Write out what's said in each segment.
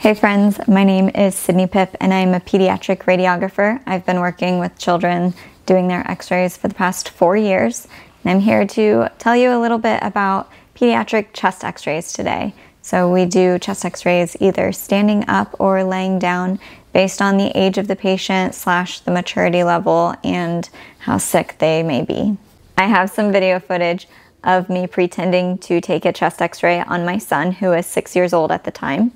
Hey friends, my name is Sydney Pipp and I'm a pediatric radiographer. I've been working with children doing their x-rays for the past four years. And I'm here to tell you a little bit about pediatric chest x-rays today. So we do chest x-rays either standing up or laying down based on the age of the patient slash the maturity level and how sick they may be. I have some video footage of me pretending to take a chest x-ray on my son who is six years old at the time.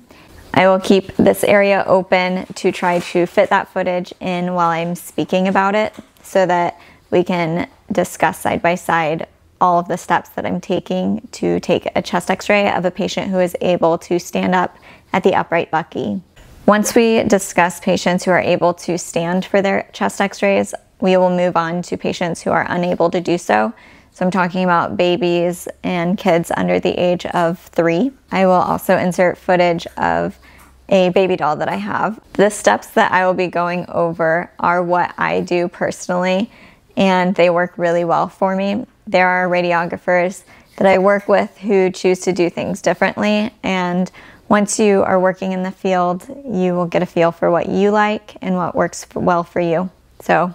I will keep this area open to try to fit that footage in while I'm speaking about it so that we can discuss side by side all of the steps that I'm taking to take a chest x-ray of a patient who is able to stand up at the upright bucky. Once we discuss patients who are able to stand for their chest x-rays, we will move on to patients who are unable to do so. So I'm talking about babies and kids under the age of three. I will also insert footage of a baby doll that I have. The steps that I will be going over are what I do personally, and they work really well for me. There are radiographers that I work with who choose to do things differently, and once you are working in the field, you will get a feel for what you like and what works well for you. So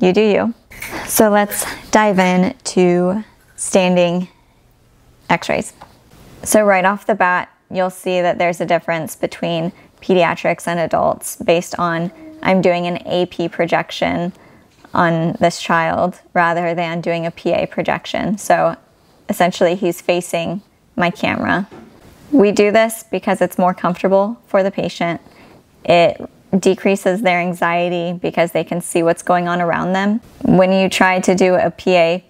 you do you. So let's dive in to standing x-rays. So right off the bat, you'll see that there's a difference between pediatrics and adults based on I'm doing an AP projection on this child rather than doing a PA projection. So essentially he's facing my camera. We do this because it's more comfortable for the patient. It decreases their anxiety because they can see what's going on around them. When you try to do a PA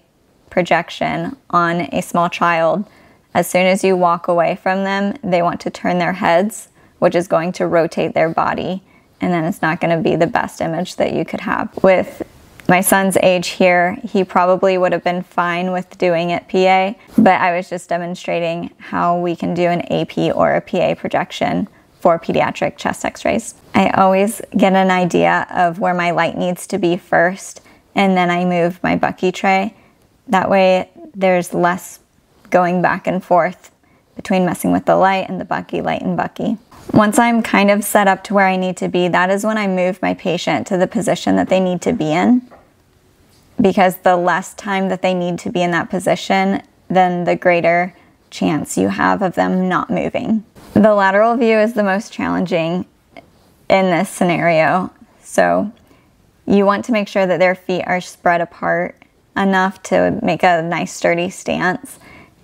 projection on a small child, as soon as you walk away from them, they want to turn their heads, which is going to rotate their body, and then it's not going to be the best image that you could have. With my son's age here, he probably would have been fine with doing it PA, but I was just demonstrating how we can do an AP or a PA projection for pediatric chest x-rays. I always get an idea of where my light needs to be first and then I move my bucky tray. That way there's less going back and forth between messing with the light and the bucky, light and bucky. Once I'm kind of set up to where I need to be, that is when I move my patient to the position that they need to be in. Because the less time that they need to be in that position, then the greater chance you have of them not moving. The lateral view is the most challenging in this scenario. So you want to make sure that their feet are spread apart enough to make a nice sturdy stance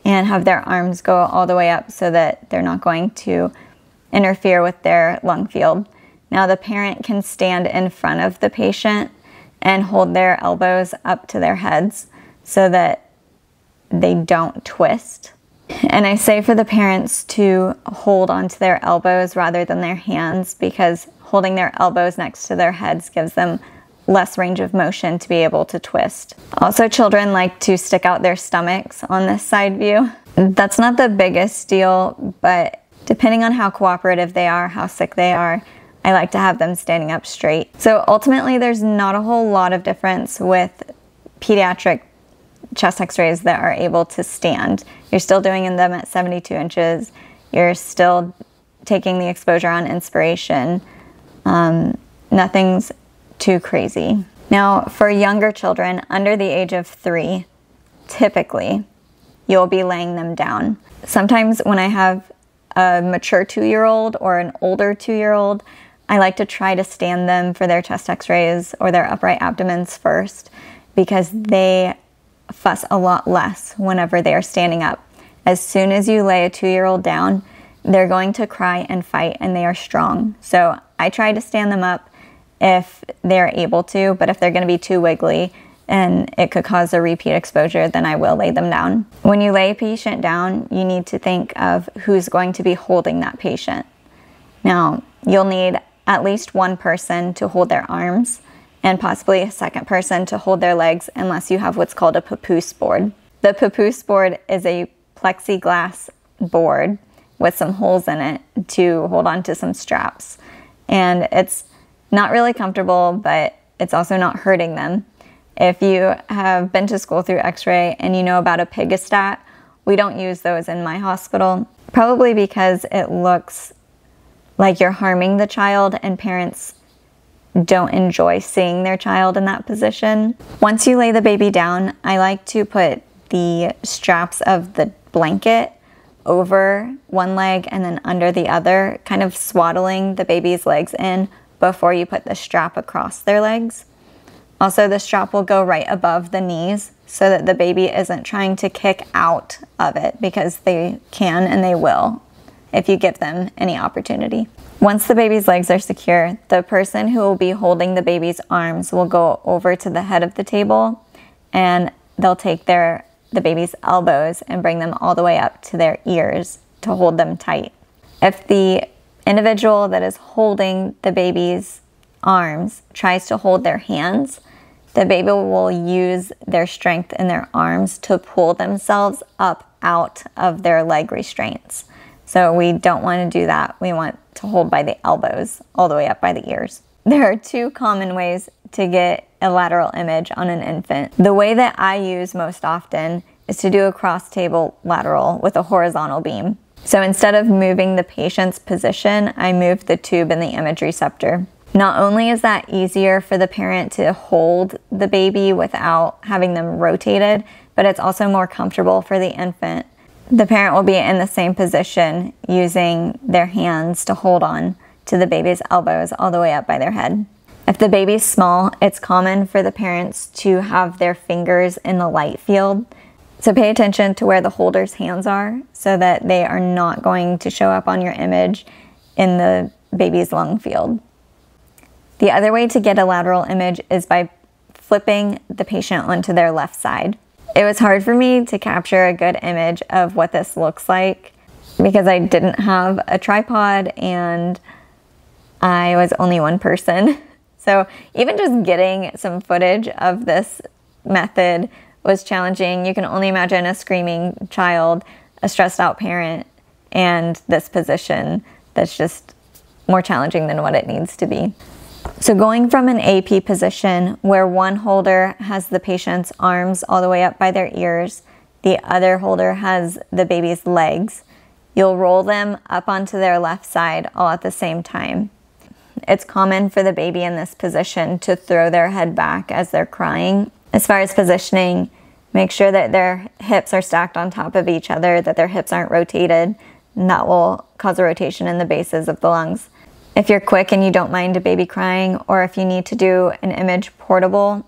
and have their arms go all the way up so that they're not going to interfere with their lung field. Now the parent can stand in front of the patient and hold their elbows up to their heads so that they don't twist. And I say for the parents to hold onto their elbows rather than their hands because holding their elbows next to their heads gives them less range of motion to be able to twist. Also, children like to stick out their stomachs on this side view. That's not the biggest deal, but depending on how cooperative they are, how sick they are, I like to have them standing up straight. So ultimately, there's not a whole lot of difference with pediatric chest x-rays that are able to stand. You're still doing them at 72 inches. You're still taking the exposure on inspiration. Um, nothing's too crazy. Now, for younger children under the age of three, typically you'll be laying them down. Sometimes when I have a mature two year old or an older two year old, I like to try to stand them for their chest x rays or their upright abdomens first because they fuss a lot less whenever they are standing up. As soon as you lay a two year old down, they're going to cry and fight and they are strong. So I try to stand them up if they're able to, but if they're going to be too wiggly and it could cause a repeat exposure, then I will lay them down. When you lay a patient down, you need to think of who's going to be holding that patient. Now, you'll need at least one person to hold their arms and possibly a second person to hold their legs unless you have what's called a papoose board. The papoose board is a plexiglass board with some holes in it to hold on to some straps. And it's not really comfortable, but it's also not hurting them. If you have been to school through x-ray and you know about a Pigg-O-Stat, we don't use those in my hospital, probably because it looks like you're harming the child and parents don't enjoy seeing their child in that position. Once you lay the baby down, I like to put the straps of the blanket over one leg and then under the other, kind of swaddling the baby's legs in before you put the strap across their legs. Also, the strap will go right above the knees so that the baby isn't trying to kick out of it because they can and they will if you give them any opportunity. Once the baby's legs are secure, the person who will be holding the baby's arms will go over to the head of the table and they'll take their the baby's elbows and bring them all the way up to their ears to hold them tight. If the individual that is holding the baby's arms tries to hold their hands, the baby will use their strength in their arms to pull themselves up out of their leg restraints. So we don't want to do that. We want to hold by the elbows all the way up by the ears. There are two common ways to get a lateral image on an infant. The way that I use most often is to do a cross table lateral with a horizontal beam. So instead of moving the patient's position, I move the tube and the image receptor. Not only is that easier for the parent to hold the baby without having them rotated, but it's also more comfortable for the infant. The parent will be in the same position using their hands to hold on to the baby's elbows all the way up by their head. If the baby's small, it's common for the parents to have their fingers in the light field. So pay attention to where the holder's hands are so that they are not going to show up on your image in the baby's lung field. The other way to get a lateral image is by flipping the patient onto their left side. It was hard for me to capture a good image of what this looks like because I didn't have a tripod and I was only one person. So even just getting some footage of this method was challenging. You can only imagine a screaming child, a stressed out parent, and this position that's just more challenging than what it needs to be. So going from an AP position where one holder has the patient's arms all the way up by their ears, the other holder has the baby's legs, you'll roll them up onto their left side all at the same time. It's common for the baby in this position to throw their head back as they're crying. As far as positioning, make sure that their hips are stacked on top of each other, that their hips aren't rotated, and that will cause a rotation in the bases of the lungs. If you're quick and you don't mind a baby crying, or if you need to do an image portable,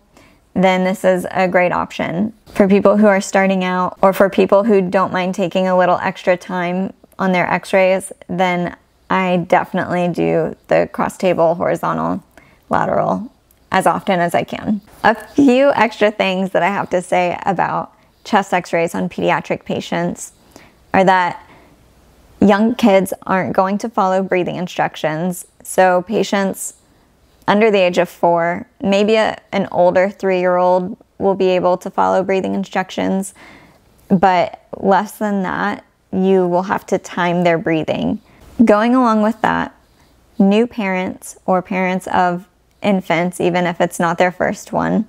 then this is a great option. For people who are starting out, or for people who don't mind taking a little extra time on their x rays, then I definitely do the cross table horizontal lateral as often as I can. A few extra things that I have to say about chest x-rays on pediatric patients are that young kids aren't going to follow breathing instructions. So patients under the age of four, maybe a, an older three-year-old will be able to follow breathing instructions, but less than that, you will have to time their breathing. Going along with that, new parents or parents of infants, even if it's not their first one,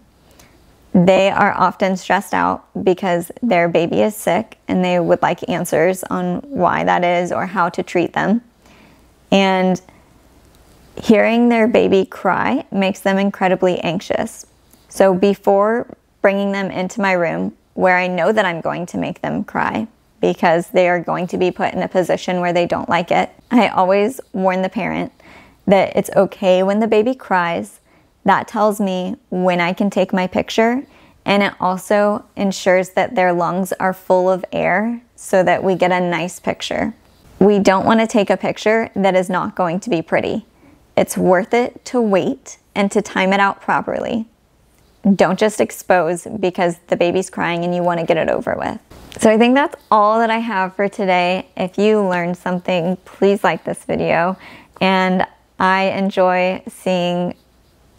they are often stressed out because their baby is sick and they would like answers on why that is or how to treat them. And hearing their baby cry makes them incredibly anxious. So before bringing them into my room, where I know that I'm going to make them cry, because they are going to be put in a position where they don't like it. I always warn the parent that it's okay when the baby cries. That tells me when I can take my picture, and it also ensures that their lungs are full of air so that we get a nice picture. We don't want to take a picture that is not going to be pretty. It's worth it to wait and to time it out properly. Don't just expose because the baby's crying and you want to get it over with. So I think that's all that I have for today. If you learned something, please like this video. And I enjoy seeing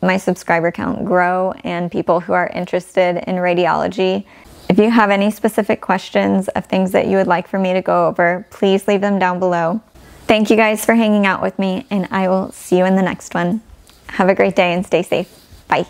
my subscriber count grow and people who are interested in radiology. If you have any specific questions of things that you would like for me to go over, please leave them down below. Thank you guys for hanging out with me and I will see you in the next one. Have a great day and stay safe. Bye.